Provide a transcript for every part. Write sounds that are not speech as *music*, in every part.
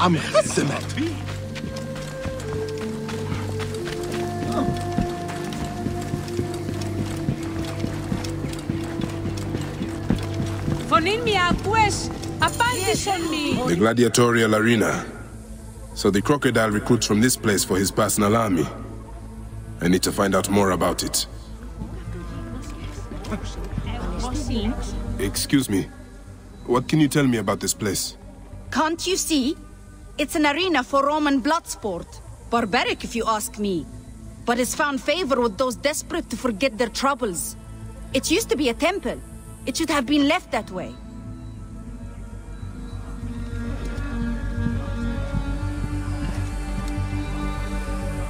I'm hissing. The gladiatorial arena. So the crocodile recruits from this place for his personal army. I need to find out more about it. Excuse me. What can you tell me about this place? Can't you see? It's an arena for Roman blood sport. Barbaric, if you ask me. But it's found favor with those desperate to forget their troubles. It used to be a temple. It should have been left that way.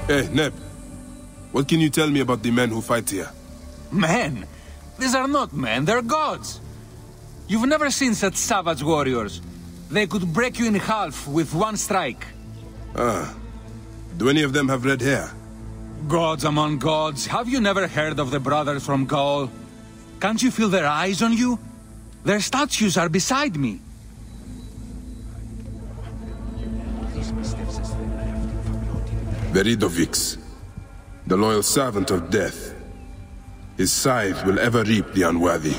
Hey, Neb. What can you tell me about the men who fight here? Men? These are not men, they're gods. You've never seen such savage warriors. They could break you in half with one strike. Ah. Do any of them have red hair? Gods among gods, have you never heard of the brothers from Gaul? Can't you feel their eyes on you? Their statues are beside me. Viridovix, the loyal servant of death. His scythe will ever reap the unworthy.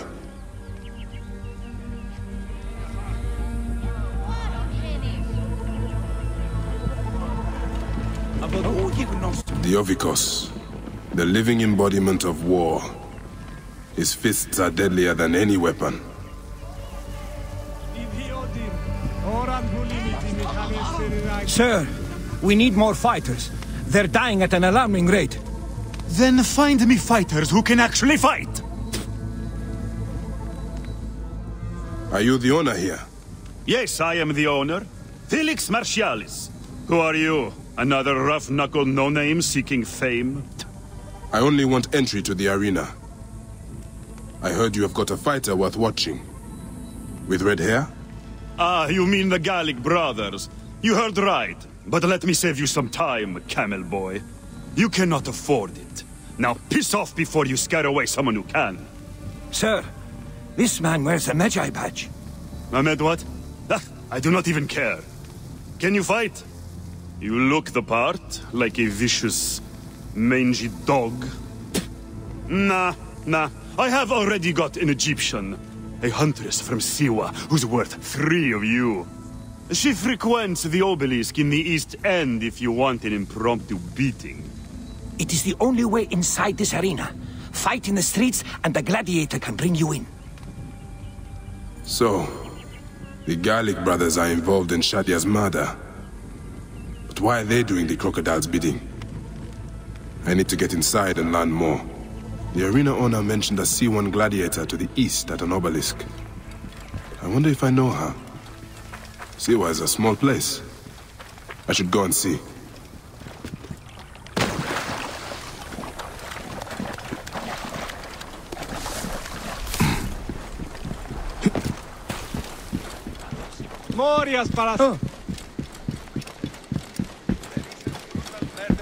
Diovicos, the living embodiment of war. His fists are deadlier than any weapon. Sir, we need more fighters. They're dying at an alarming rate. Then find me fighters who can actually fight. Are you the owner here? Yes, I am the owner. Felix Martialis. Who are you? Another rough-knuckle no-name seeking fame? I only want entry to the arena. I heard you have got a fighter worth watching. With red hair? Ah, you mean the Gallic brothers. You heard right. But let me save you some time, camel boy. You cannot afford it. Now piss off before you scare away someone who can. Sir, this man wears a Medjay badge. Ahmed what? Ah, I do not even care. Can you fight? You look the part, like a vicious, mangy dog. Nah, nah. I have already got an Egyptian. A huntress from Siwa, who's worth three of you. She frequents the obelisk in the East End if you want an impromptu beating. It is the only way inside this arena. Fight in the streets, and the gladiator can bring you in. So, the Gallic brothers are involved in Shadia's murder. But why are they doing the crocodile's bidding? I need to get inside and learn more. The arena owner mentioned a Siwan gladiator to the east at an obelisk. I wonder if I know her. Siwa is a small place. I should go and see. Morias para... murder oh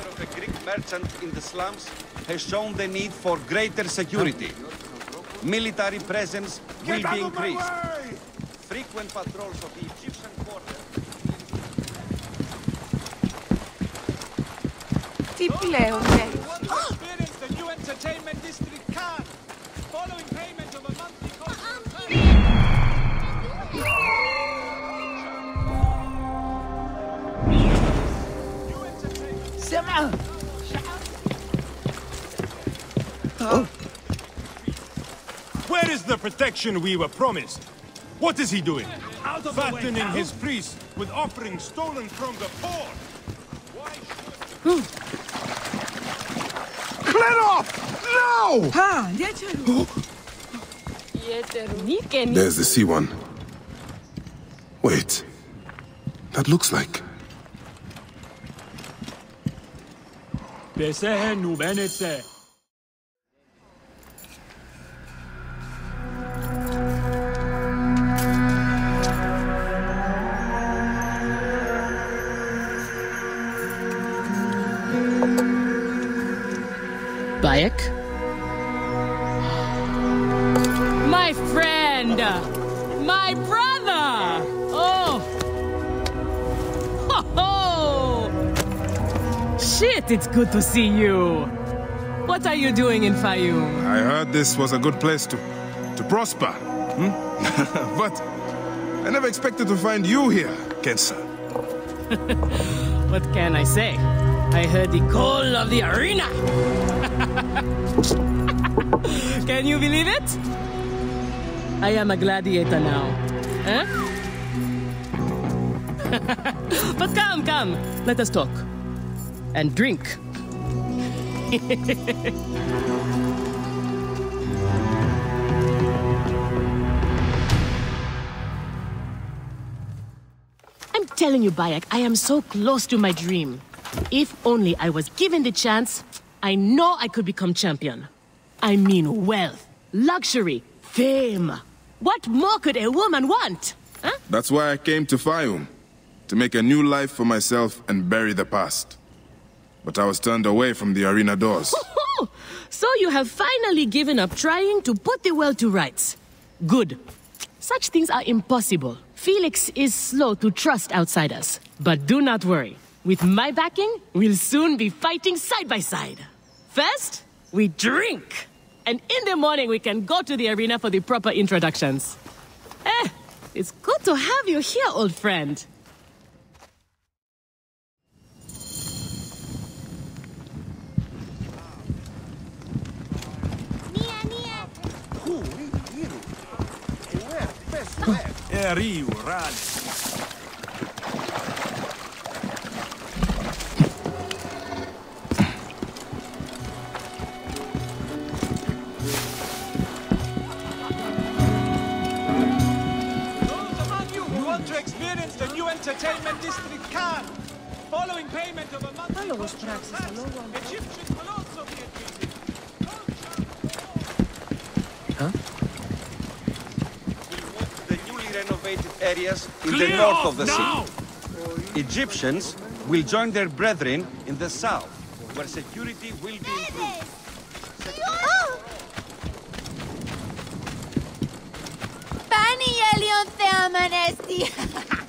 of a Greek merchant in the slums has shown the need for greater security. Military presence will be increased. Frequent patrols of the Egyptian border. Τι πλέον θέλεις. Experience the new entertainment district can. Following payment Uh-huh. Where is the protection we were promised? What is he doing? Fattening his priests with offerings stolen from the poor! Why Klenoff! Hmm. No! Huh? *gasps* There's the Siwan. Wait. That looks like... Nu, My friend! My brother! Oh! Ho ho! Shit, it's good to see you! What are you doing in Fayum? I heard this was a good place to... to prosper. Hmm? *laughs* but... I never expected to find you here, Kensa. *laughs* what can I say? I heard the call of the arena can you believe it? I am a gladiator now. Huh? Eh? *laughs* but come, come, let us talk. And drink. *laughs* I'm telling you, Bayek, I am so close to my dream. If only I was given the chance, I know I could become champion. I mean wealth, luxury, fame. What more could a woman want? Huh? That's why I came to Fayum. To make a new life for myself and bury the past. But I was turned away from the arena doors. *laughs* so you have finally given up trying to put the world to rights. Good. Such things are impossible. Felix is slow to trust outsiders. But do not worry. With my backing, we'll soon be fighting side by side. First, we drink. And in the morning, we can go to the arena for the proper introductions. Eh, it's good to have you here, old friend. É Rio, Rally. the new entertainment district can. Following payment of a monthly cultural Egyptians will also be admitted. Huh? The newly renovated areas in Clear the north of the now. city. Egyptians will join their brethren in the south, where security will be improved. Pani Elion Theomanesti! *laughs*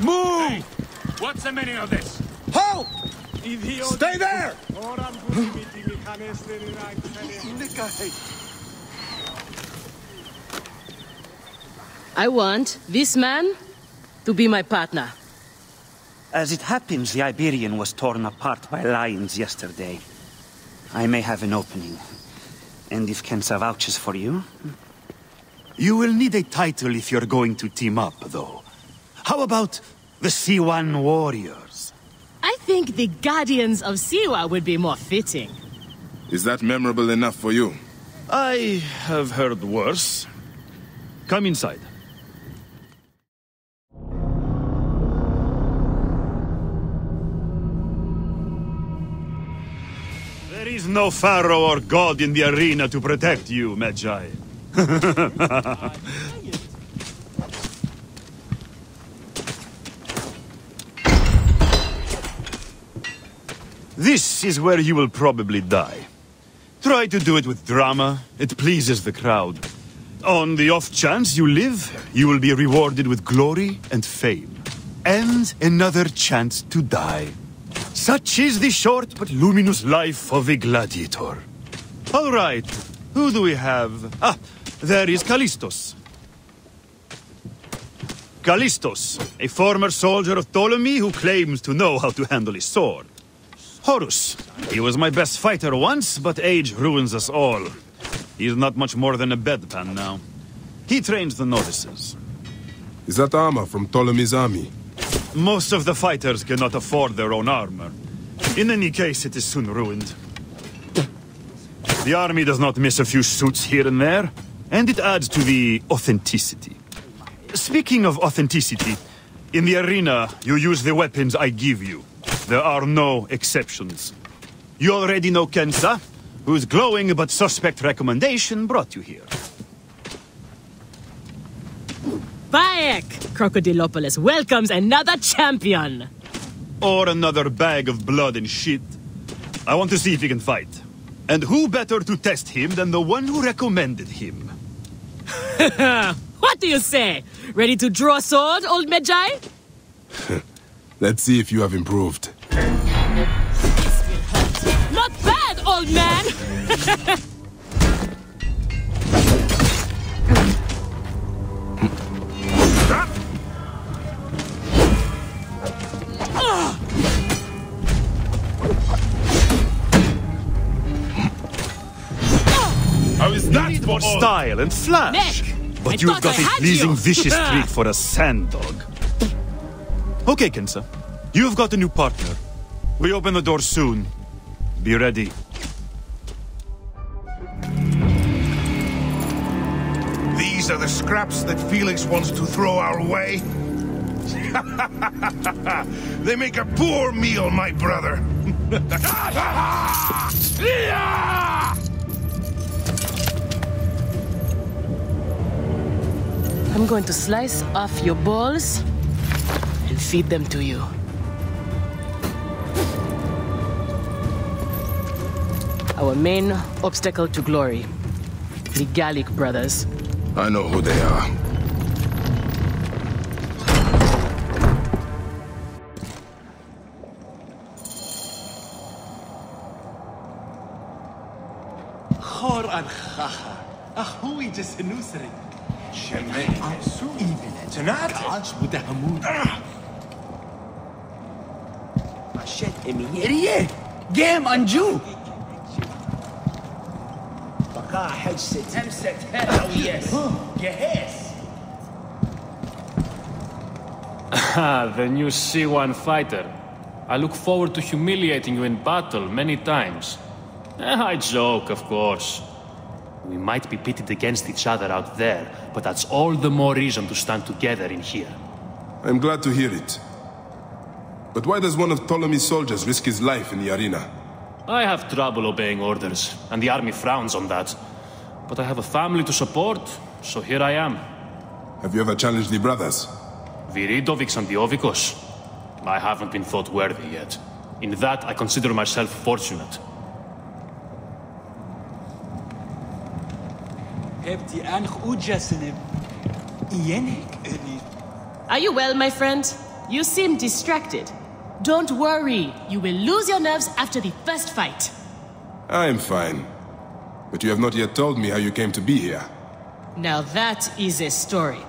Move! What's the meaning of this? Stay there! I want this man to be my partner. As it happens, the Iberian was torn apart by lions yesterday. I may have an opening. And if Kensa vouches for you, You will need a title if you're going to team up, though. How about the Siwan Warriors? I think the Guardians of Siwa would be more fitting. Is that memorable enough for you? I have heard worse. Come inside. No pharaoh or god in the arena to protect you, Medjay. *laughs* this is where you will probably die. Try to do it with drama. It pleases the crowd. On the off chance you live, you will be rewarded with glory and fame. And another chance to die. Such is the short but luminous life of a gladiator. All right, who do we have? Ah, there is Callistos. Callistos, a former soldier of Ptolemy who claims to know how to handle his sword. Horus, he was my best fighter once, but age ruins us all. He's not much more than a bedpan now. He trains the novices. Is that armor from Ptolemy's army? Most of the fighters cannot afford their own armor. In any case, it is soon ruined. The army does not miss a few suits here and there, and it adds to the authenticity. Speaking of authenticity, in the arena, you use the weapons I give you. There are no exceptions. You already know Kensa, whose glowing but suspect recommendation brought you here. Bayek! Crocodilopolis welcomes another champion! Or another bag of blood and shit. I want to see if he can fight. And who better to test him than the one who recommended him? *laughs* what do you say? Ready to draw a sword, old Medjay? *laughs* Let's see if you have improved. Not bad, old man! *laughs* style and flash? Nick, but I you've got I a had pleasing you. vicious streak for a sand dog. Okay, Kensa. You've got a new partner. We open the door soon. Be ready. These are the scraps that Felix wants to throw our way? *laughs* they make a poor meal, my brother. *laughs* *laughs* I'm going to slice off your balls and feed them to you. Our main obstacle to glory, the Gallic brothers. I know who they are. Hor an chacha, ahui just. The new Siwan fighter. I look forward to humiliating you in battle many times. Eh, I joke, of course. We might be pitted against each other out there, but that's all the more reason to stand together in here. I'm glad to hear it. But why does one of Ptolemy's soldiers risk his life in the arena? I have trouble obeying orders, and the army frowns on that. But I have a family to support, so here I am. Have you ever challenged the brothers? Viridovix and the Diovicos. I haven't been thought worthy yet. In that, I consider myself fortunate. heb die Are you well, my friend? You seem distracted. Don't worry, you will lose your nerves after the first fight. I'm fine. But you have not yet told me how you came to be here. Now that is a story.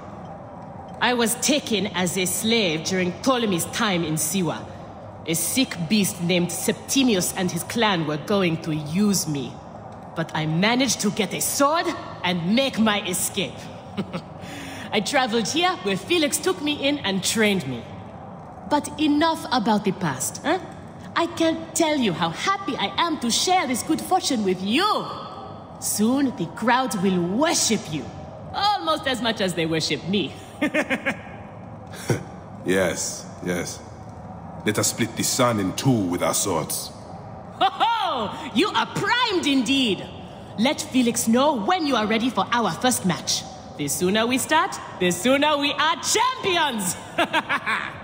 I was taken as a slave during Ptolemy's time in Siwa. A sick beast named Septimius and his clan were going to use me. But I managed to get a sword and make my escape. *laughs* I traveled here where Felix took me in and trained me. But enough about the past, huh? I can't tell you how happy I am to share this good fortune with you. Soon the crowd will worship you. Almost as much as they worship me. *laughs* Yes, yes. Let us split the sun in two with our swords. *laughs* You are primed indeed. Let Felix know when you are ready for our first match. The sooner we start, the sooner we are champions! *laughs*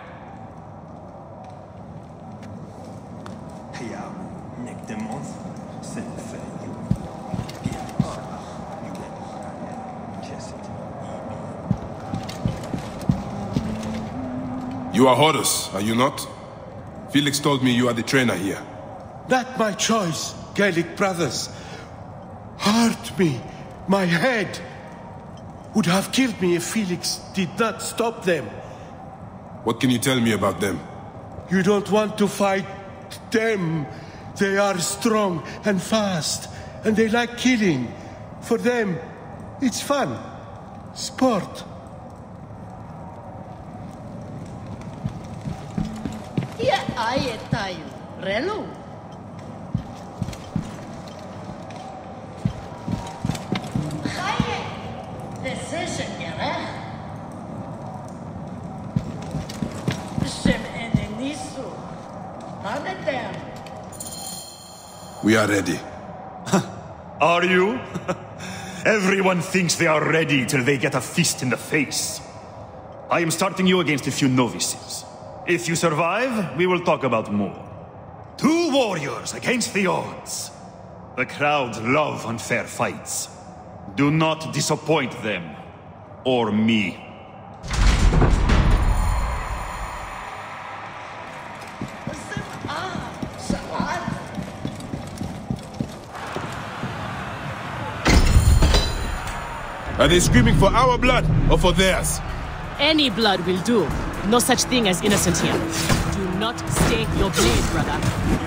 You are Horus, are you not? Felix told me you are the trainer here. Not my choice, Gallic brothers. Hurt me. My head would have killed me if Felix did not stop them. What can you tell me about them? You don't want to fight them. They are strong and fast, and they like killing. For them, it's fun. Sport. Ja, aie tayo. Relo. Decision, yara. Shem enenisu. Manadam. We are ready. *laughs* Are you? *laughs* Everyone thinks they are ready till they get a fist in the face. I am starting you against a few novices. If you survive, we will talk about more. Two warriors against the odds. The crowd love unfair fights. Do not disappoint them. Or me. Are they screaming for our blood or for theirs? Any blood will do. No such thing as innocent here. Do not stake your blade, brother.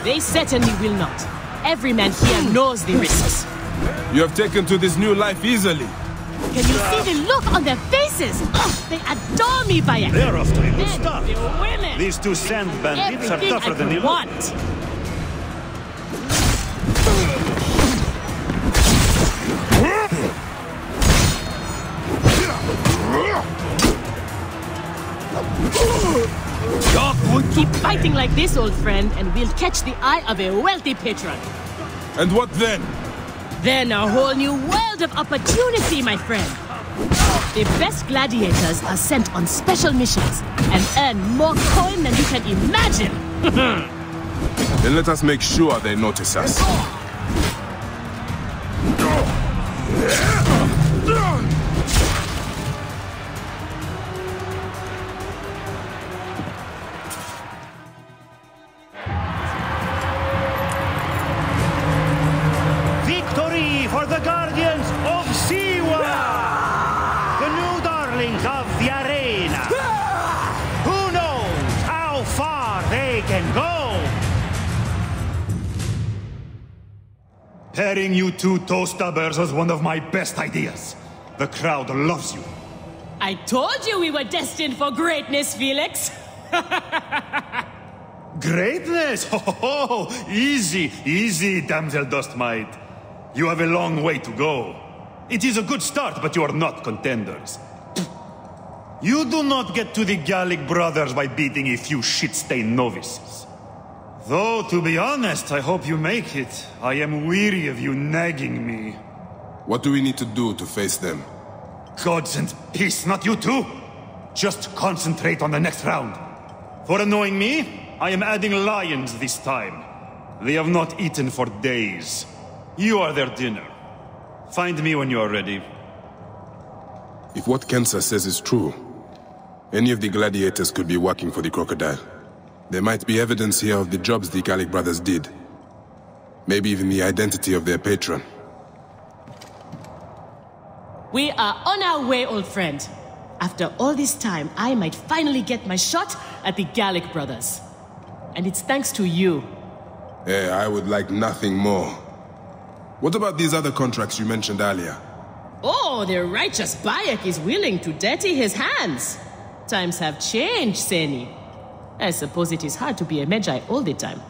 They certainly will not. Every man here knows the risks. You have taken to this new life easily. Can you see the look on their faces? Oh, *gasps* they adore me, by Bayek. They're off to a good Men, start. the women. These two sand bandits are tougher I than could you look. want. Keep fighting like this, old friend, and we'll catch the eye of a wealthy patron. And what then? Then a whole new world of opportunity, my friend. The best gladiators are sent on special missions and earn more coin than you can imagine. Then let us make sure they notice us. You two toe stabbers was one of my best ideas. The crowd loves you. I told you we were destined for greatness, Felix. *laughs* Greatness! *laughs* Ho, ho, ho. Easy, easy, damsel dust mite. You have a long way to go. It is a good start, but you are not contenders. You do not get to the Gallic brothers by beating a few shit-stained novices. Though, to be honest, I hope you make it. I am weary of you nagging me. What do we need to do to face them? Gods and peace, not you two! Just concentrate on the next round. For annoying me, I am adding lions this time. They have not eaten for days. You are their dinner. Find me when you are ready. If what Kensa says is true, any of the gladiators could be working for the crocodile. There might be evidence here of the jobs the Gallic brothers did. Maybe even the identity of their patron. We are on our way, old friend. After all this time, I might finally get my shot at the Gallic brothers. And it's thanks to you. Eh, I would like nothing more. What about these other contracts you mentioned earlier? Oh, the righteous Bayek is willing to dirty his hands. Times have changed, Seni. I suppose it is hard to be a Medjay all the time.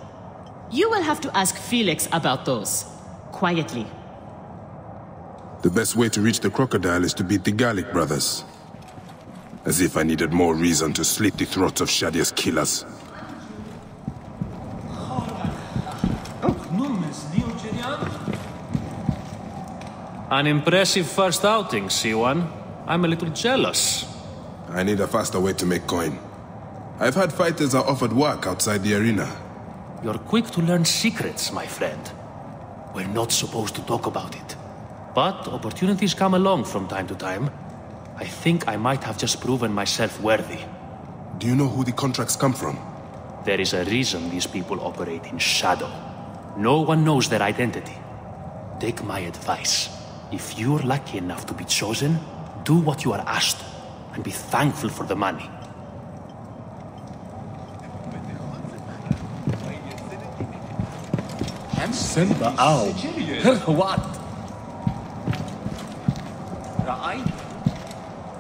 You will have to ask Felix about those. Quietly. The best way to reach the crocodile is to beat the Gallic brothers. As if I needed more reason to slit the throats of Shadia's killers. An impressive first outing, Siwan. I'm a little jealous. I need a faster way to make coin. I've had fighters are offered work outside the arena. You're quick to learn secrets, my friend. We're not supposed to talk about it. But opportunities come along from time to time. I think I might have just proven myself worthy. Do you know who the contracts come from? There is a reason these people operate in shadow. No one knows their identity. Take my advice. If you're lucky enough to be chosen, do what you are asked and be thankful for the money. Simba, ow. what?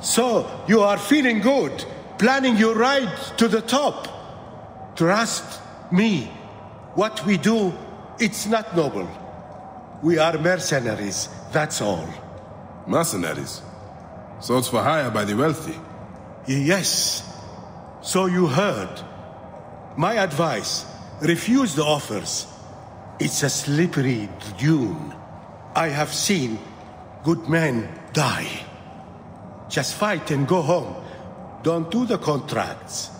So, you are feeling good, planning your ride to the top. Trust me, what we do, it's not noble. We are mercenaries, that's all. Mercenaries? Swords for hire by the wealthy? Yes. So you heard. My advice, refuse the offers. It's a slippery dune. I have seen good men die. Just fight and go home. Don't do the contracts.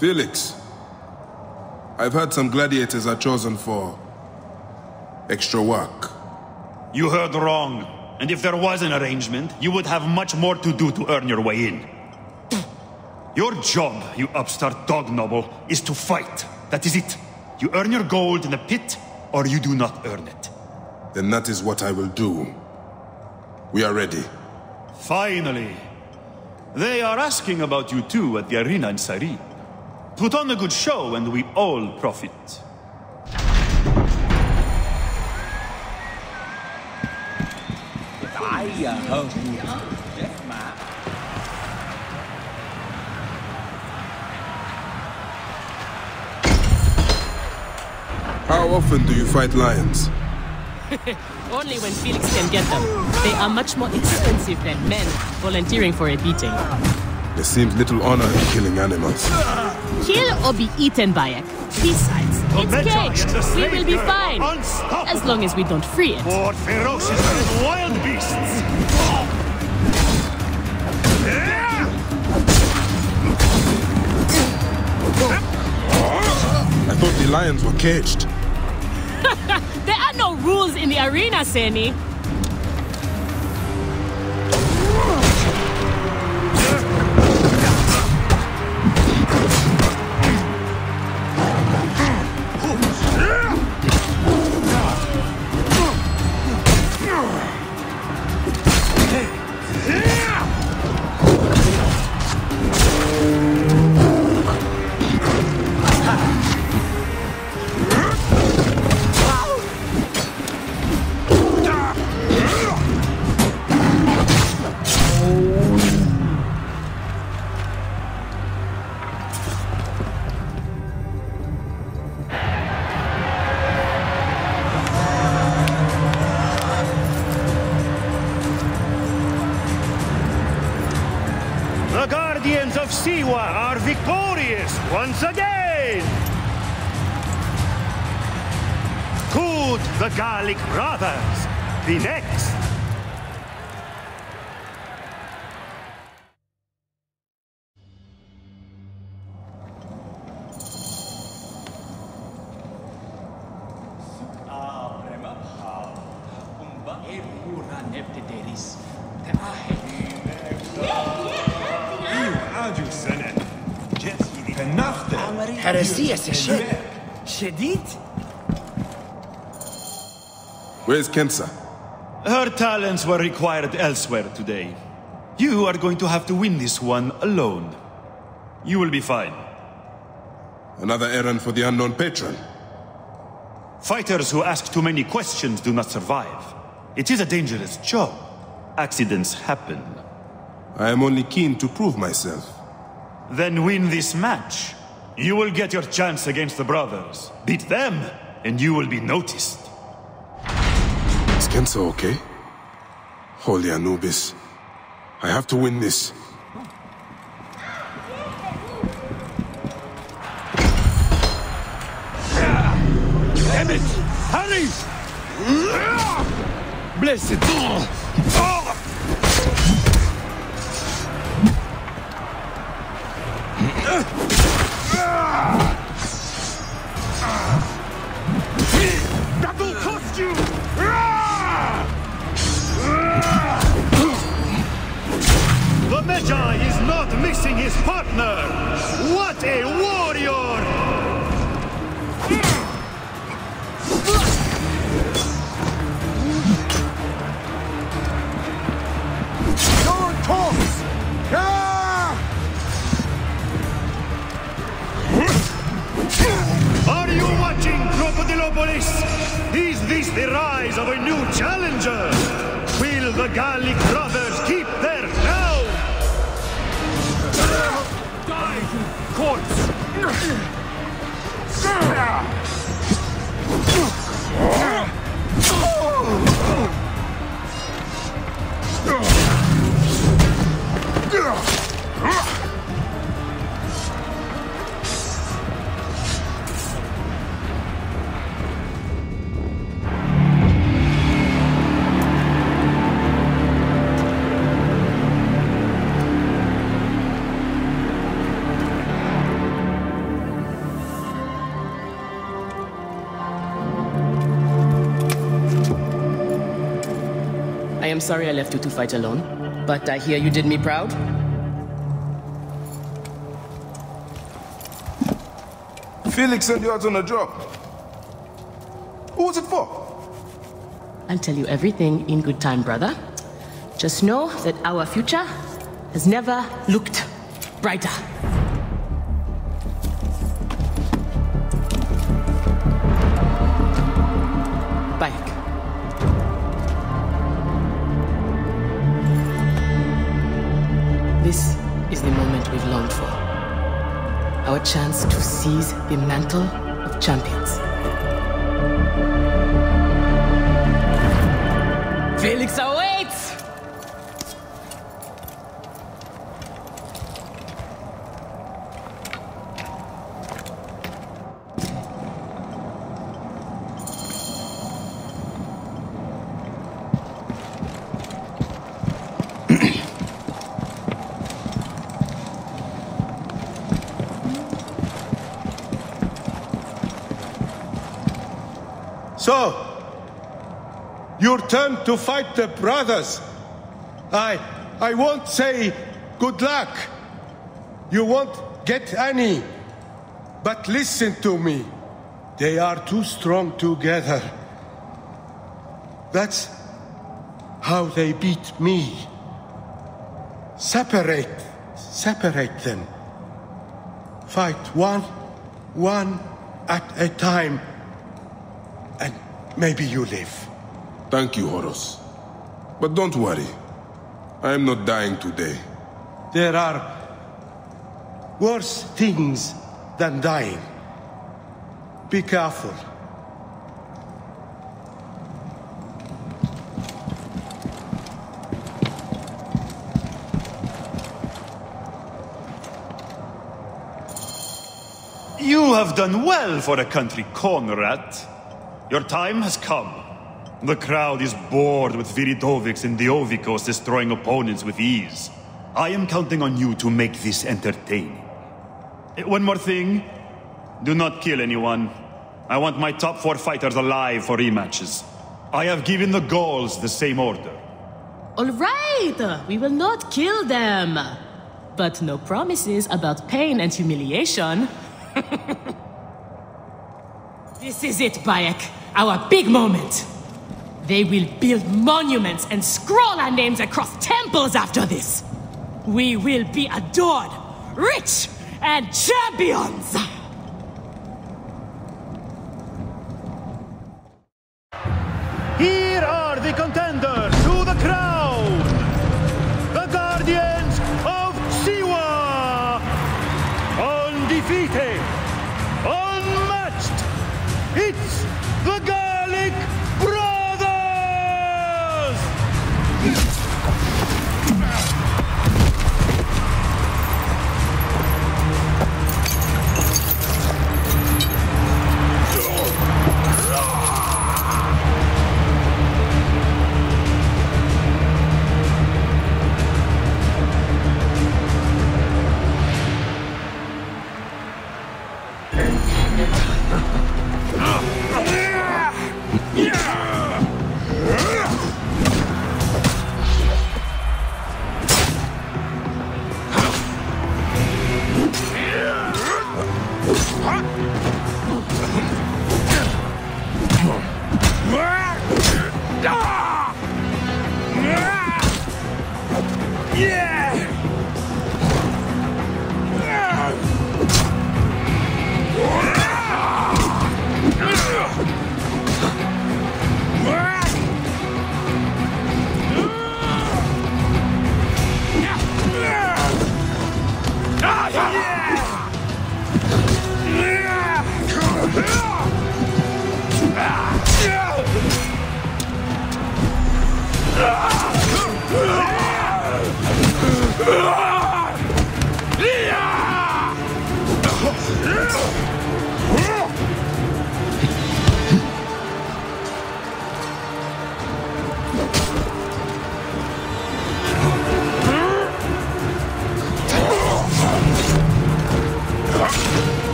Felix, I've heard some gladiators are chosen for extra work. You heard wrong. And if there was an arrangement, you would have much more to do to earn your way in. Your job, you upstart dog noble, is to fight. That is it. You earn your gold in the pit, or you do not earn it. Then that is what I will do. We are ready. Finally. They are asking about you too at the arena in Sari. Put on a good show and we all profit. Oh. How often do you fight lions? *laughs* Only when Felix can get them. They are much more expensive than men volunteering for a beating. There seems little honor in killing animals. Kill or be eaten by a peace it's caged. We will be fine. As long as we don't free it. For ferocious and wild beasts! I thought the lions were caged. *laughs* there are no rules in the arena, Seni. The Gallic brothers The next? Where's Kensa? Her talents were required elsewhere today. You are going to have to win this one alone. You will be fine. Another errand for the unknown patron. Fighters who ask too many questions do not survive. It is a dangerous job. Accidents happen. I am only keen to prove myself. Then win this match. You will get your chance against the brothers. Beat them, and you will be noticed. Is okay? Holy Anubis. I have to win this. Damn it! Hurry! Blessed. That will cost you! Not missing his partner! What a warrior! Your talks! Are you watching, Crocodilopolis? Is this the rise of a new challenger? Will the Gallic brothers keep their course. Ugh! Sorry I left you to fight alone, but I hear you did me proud. Felix sent you out on a job. Who was it for? I'll tell you everything in good time, brother. Just know that our future has never looked brighter. Seize the mantle of champions. Felix awaits! So, your turn to fight the brothers. I, I won't say good luck. You won't get any. But listen to me. They are too strong together. That's how they beat me. Separate, separate them. Fight one, one at a time, maybe you live. Thank you, Horus. But don't worry. I am not dying today. There are worse things than dying. Be careful. You have done well for a country Conrad. Your time has come. The crowd is bored with Viridovix and Diovicos destroying opponents with ease. I am counting on you to make this entertaining. Eh, One more thing. Do not kill anyone. I want my top four fighters alive for rematches. I have given the Gauls the same order. All right, we will not kill them. But no promises about pain and humiliation. *laughs* this is it, Bayek. Our big moment. They will build monuments and scroll our names across temples after this. We will be adored, rich, and champions. Okay.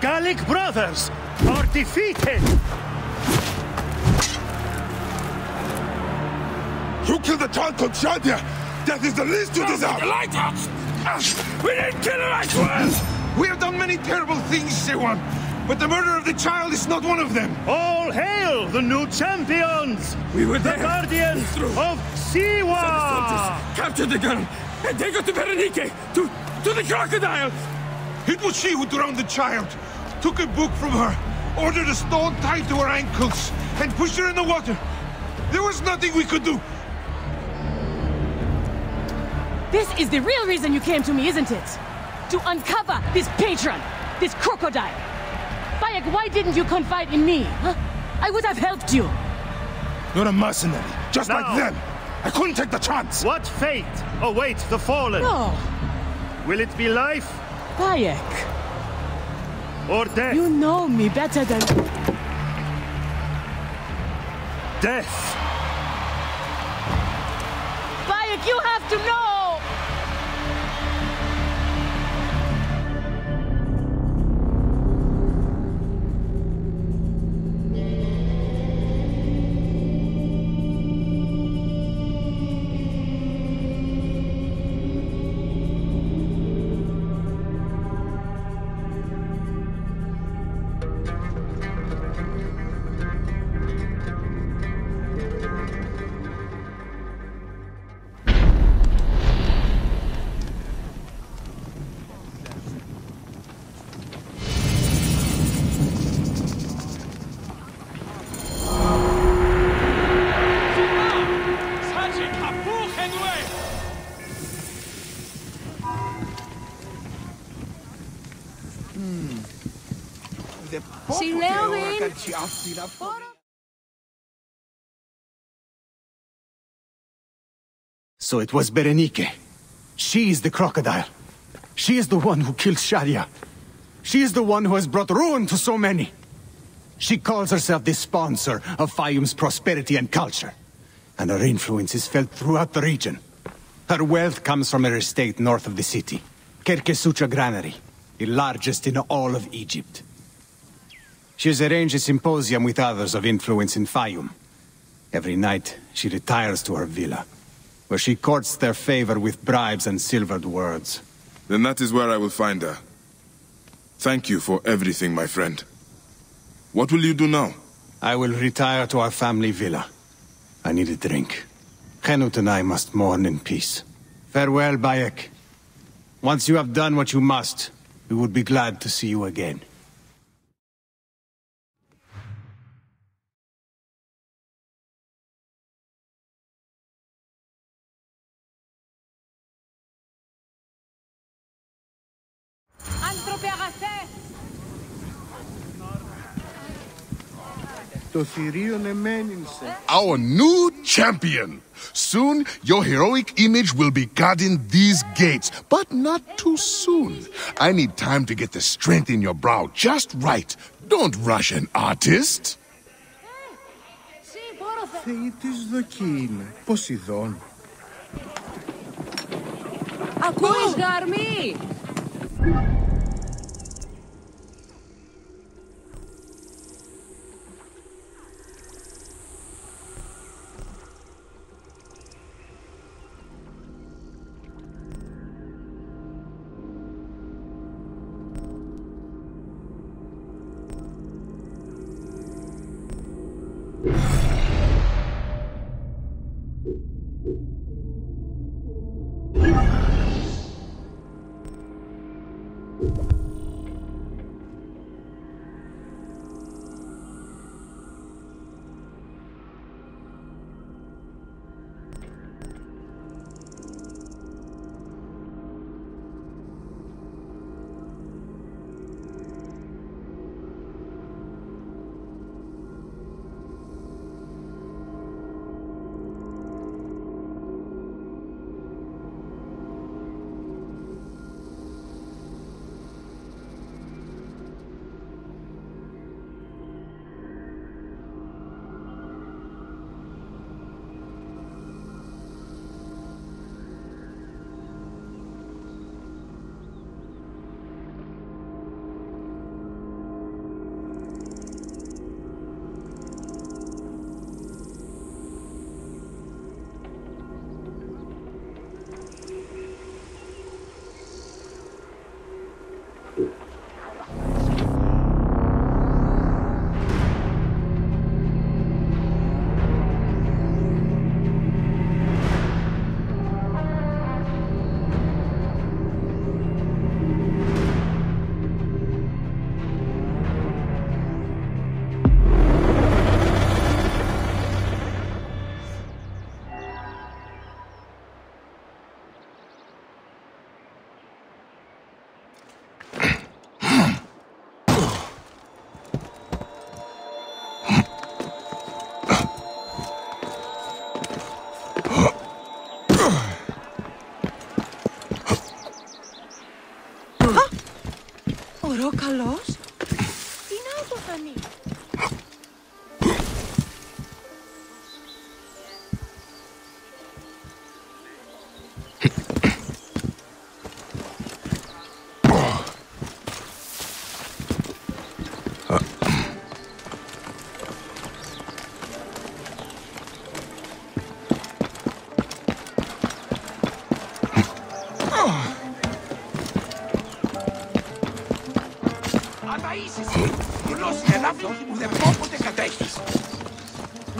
Gallic brothers are defeated! You killed the child called Shadia! Death is the least you deserve! The lighthouse! Ah, we didn't kill her, I swear! We have done many terrible things, Siwan, but the murder of the child is not one of them! All hail the new champions! We were the there. guardians of Siwa! Capture the girl and take her to Berenike, to, to the crocodile! It was she who drowned the child, took a book from her, ordered a stone tied to her ankles, and pushed her in the water. There was nothing we could do. This is the real reason you came to me, isn't it? To uncover this patron, this crocodile. Bayek, why didn't you confide in me? Huh? I would have helped you. You're a mercenary, just Now. like them. I couldn't take the chance. What fate awaits the fallen? No. Will it be life Bayek, or death? you know me better than... Death! Bayek, you have to know! So it was Berenike. She is the crocodile. She is the one who killed Shadia. She is the one who has brought ruin to so many. She calls herself the sponsor of Fayum's prosperity and culture. And her influence is felt throughout the region. Her wealth comes from her estate north of the city. Kerkesoucha Granary, the largest in all of Egypt. She has arranged a symposium with others of influence in Fayum. Every night, she retires to her villa, where she courts their favor with bribes and silvered words. Then that is where I will find her. Thank you for everything, my friend. What will you do now? I will retire to our family villa. I need a drink. Henut and I must mourn in peace. Farewell, Bayek. Once you have done what you must, we would be glad to see you again. Το θηρίον εμένυνσε. Our new champion. Soon, your heroic image will be guarding these gates, but not too soon. I need time to get the strength in your brow just right. Don't rush an artist. Θεή της δοκή είναι. Ποσειδών. Ακούεις γαρμή! Μωρό. Τι να το. αναΐσιση, γνώση ελάφρος ουδεπόποτε κατέχεις.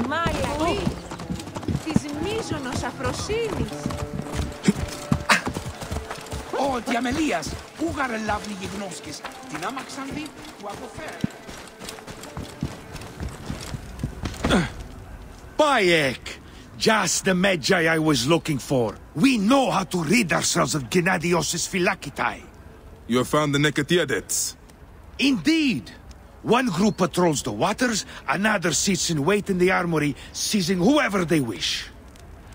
Μάλακη, της μίζωνος αφροσύνης. Ο διαμελίας, ούγαρε λάβνη γιγνώσκης, την άμαξαν δει που αποφέρει. Bayek! Just the Medjay I was looking for. We know how to rid ourselves of Gennadios' Phylakitai. You have found the Nekatiadets. Indeed! One group patrols the waters, another sits in wait in the armory, seizing whoever they wish.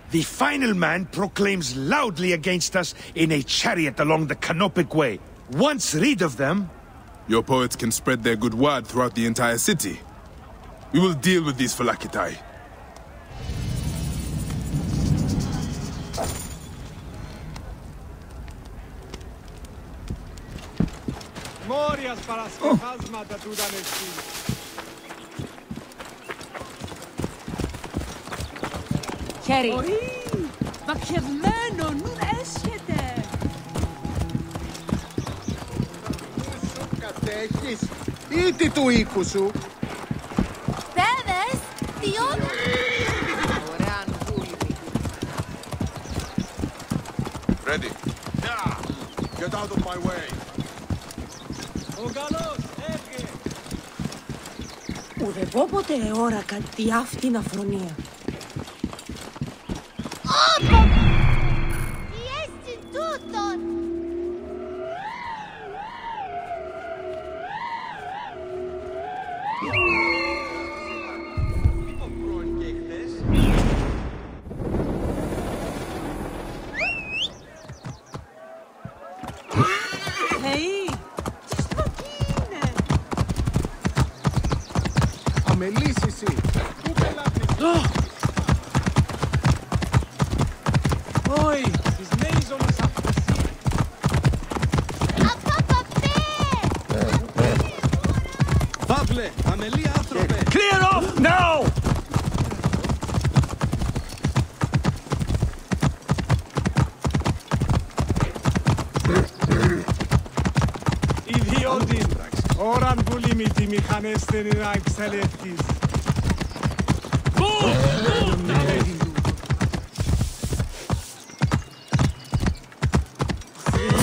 The final man proclaims loudly against us in a chariot along the Canopic Way. Once rid of them, Your poets can spread their good word throughout the entire city. We will deal with these Phylakitai. Μόριας παρασκευάσματα του ήταν εσύ. Χέρι. Μαχευμένο, νουν έσχεται. Κατέχεις ή τι του οίκου σου. Παιδες, τι όνομα. Ωραία ανβούλη. Ready. Get out of my way. Ο καλός έφυγε. Ουδεβόποτε εώρα κάτι αυτήν να. Jestli nám kselětky. Bůh!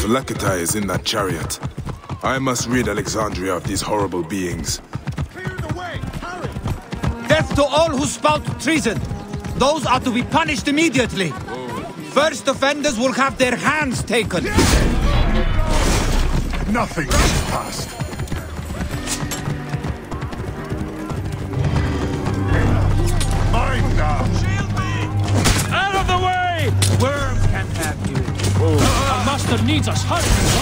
Lakatai is in that chariot. I must rid Alexandria of these horrible beings. Clear the way! Hurry! Death to all who spout treason! Those are to be punished immediately! First offenders will have their hands taken! Nothing is past! Needs us. Hurry!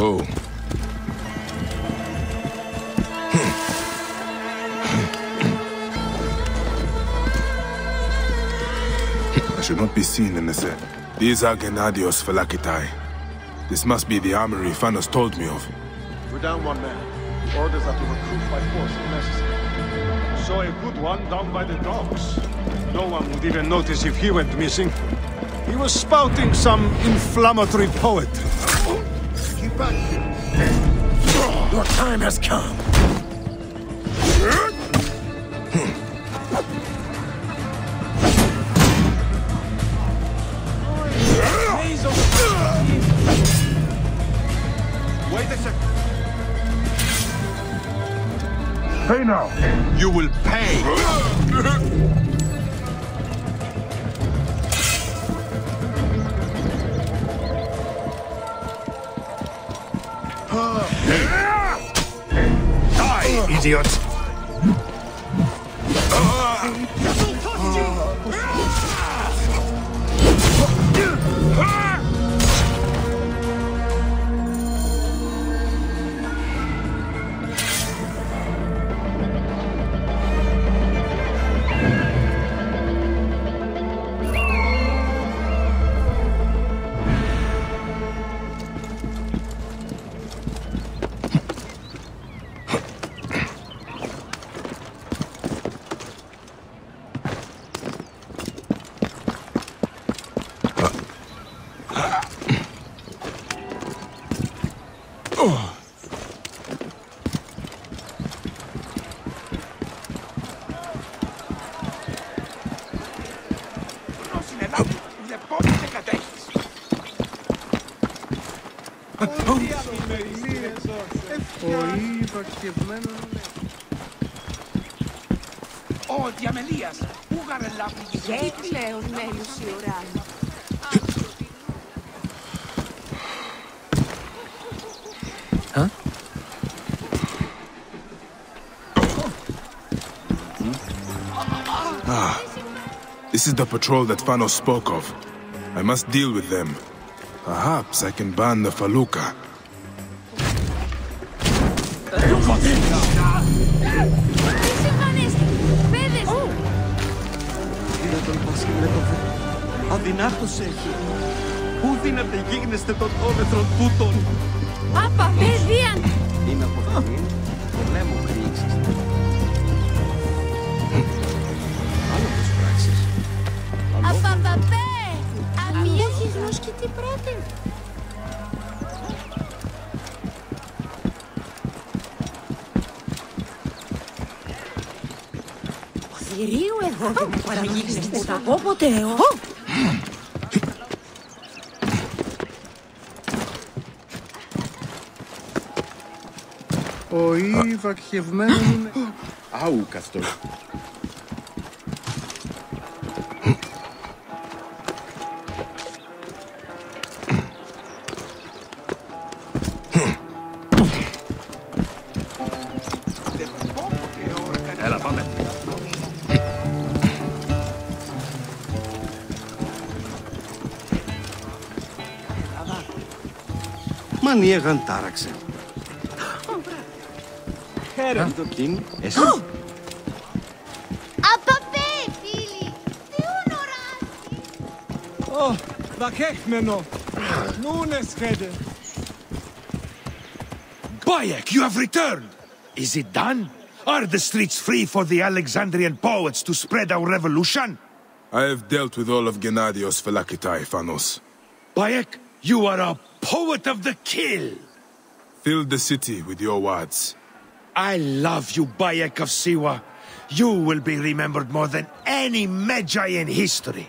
I should not be seen in the set. These are Gennadios Phylakitai. This must be the armory Phanos told me of. We're down one man. Orders are to recruit by force if necessary. Saw a good one down by the docks. No one would even notice if he went missing. He was spouting some inflammatory poetry. Keep back. Your time has come. Wait a second. Pay now. You will pay. Die, Oh, Ω, διαμελίας! Πού γαρελάβουν οι Δεν πλέον μέλους η ουρά. Ah, this is the patrol that Fano spoke of. I must deal with them. Perhaps I can ban the felucca. προσέχει. Πού δύναται γίνεστε των όλεθρων τούτων. Άπα, παιδίαν. Είμαι από αυτή Το με μου κρύξεις. Άλλο πως πράξεις. Απαπαπέ, αμύχης και τι πρώτη. Ο θηρίου εγώ δεν μου παραγγείλεις τίποτα. Όποτε, εγώ. Ο ήβακχευμένον είναι... Άουκαυτο. Μανία γαντάραξε. Herren huh? King, es *gasps* oh! A papé, Billy! De un Oh, Vakekmeno! Nunes Hede! Bayek, you have returned! Is it done? Are the streets free for the Alexandrian poets to spread our revolution? I have dealt with all of Gennadios Phylakitai, Phanos. Bayek, you are a poet of the kill! Fill the city with your words. I love you, Bayek of Siwa. You will be remembered more than any Medjay in history.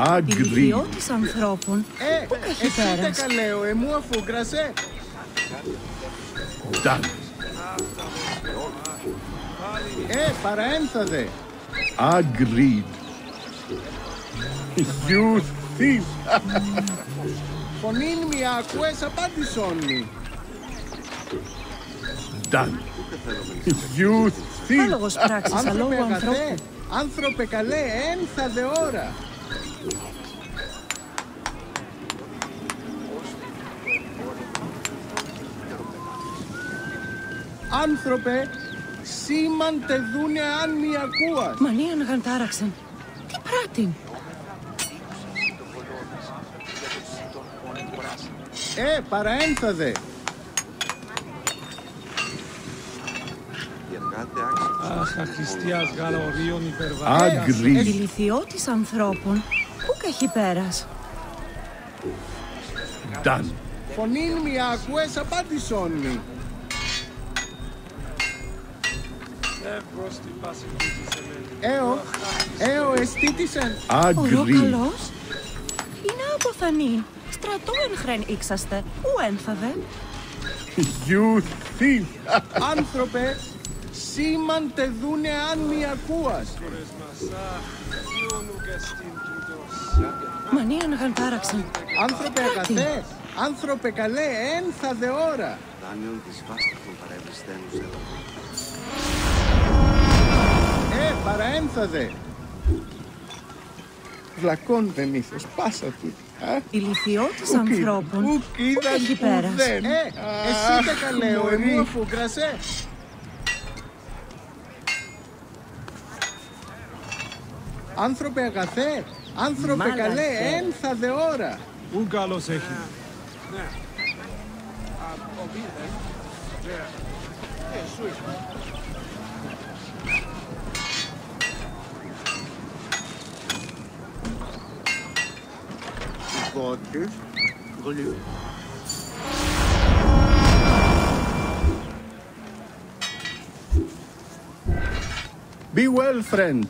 όμως. Agreed. Ηλικιώτης ανθρώπων. Ε, Πού έχει εσύ πέρας. δεν καλέω, εμού αφούγκρασε. Done. Ε, παραένθαδε. Agreed. You thief. Φωνήν μη ακούες απάντησόν μη. Done. You thief. Άλογος πράξης Άνθρωπε αλόγου αγαθέ, ανθρώπου. άνθρωπε καλέ, ένθαδε ώρα. Άνθρωπε, σήμαν τε δούνε αν μιακούας. Μανίαν γαντάραξεν. Τι πράτην. Ε, παραένθαδε. Αχ, αχιστίας γαλωρίων υπερβάλλοντας. Ε, Άγκρι. Δηληθιώτης ανθρώπων έχει πέρας. Done. Φωνήν μια ακουές απάντησον. Έω, έω αισθήτησεν. Αγκρι. Ο είναι αποθανή. Στρατού εν χρέν ήξαστε, ου ένθαδε. You thief. Άνθρωπε, σήμαντε δούνε αν μη ακούας. Μανίαν ναι, τάραξαν. Άνθρωπε αγαθέ, άνθρωπε καλέ, ένθα δε ώρα. Δάνειον της βάσταχων παρεμπιστένους Ε, παραέμθα δε. Βλακών δεν ήθος, πάσα του. Η λυθιότης ανθρώπων που εκεί πέρα. Ε, εσύ τα καλέ, ο εμού αφούγκρασε. Άνθρωπε αγαθέ, άνθρωπε Μάλα, καλέ, θε. ένθαδε ώρα. Ου καλός έχει. Ναι. Α, ο Βίλεν. Ναι. Ε, σου είπα. Πότε. Γολίου. Be well, friend.